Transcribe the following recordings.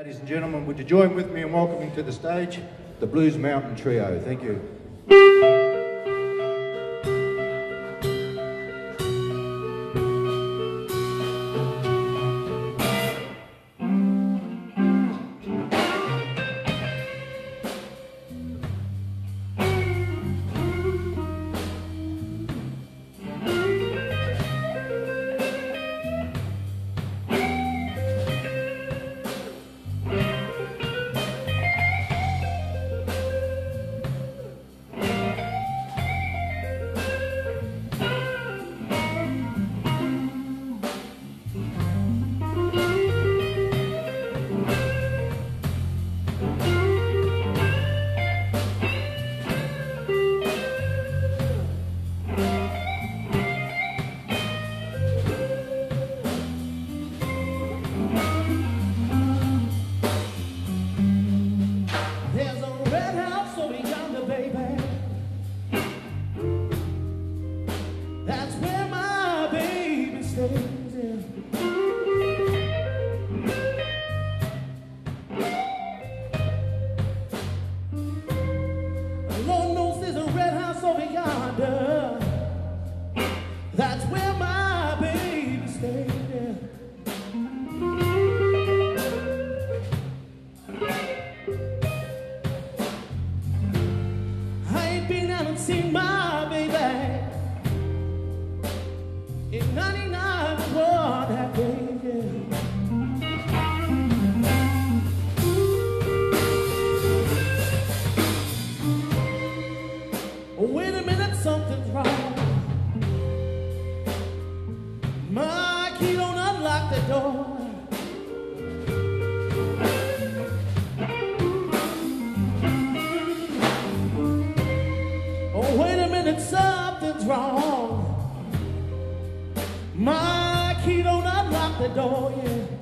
Ladies and gentlemen, would you join with me in welcoming to the stage the Blues Mountain Trio? Thank you. Seen my baby in 99 what that baby. Wait a minute, something's wrong. My key don't unlock the door. Unlock the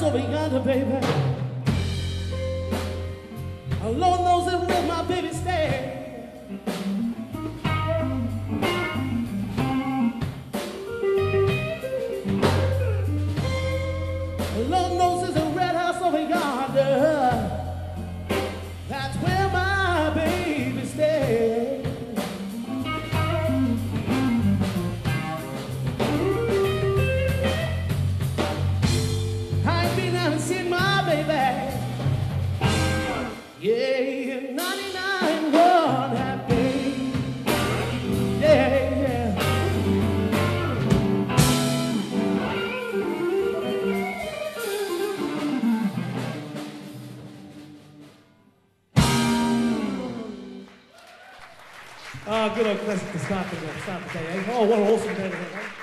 So over baby. Lord knows that where my baby stay. Ah, good old classic to start the, start the day? Oh, what an awesome day to have?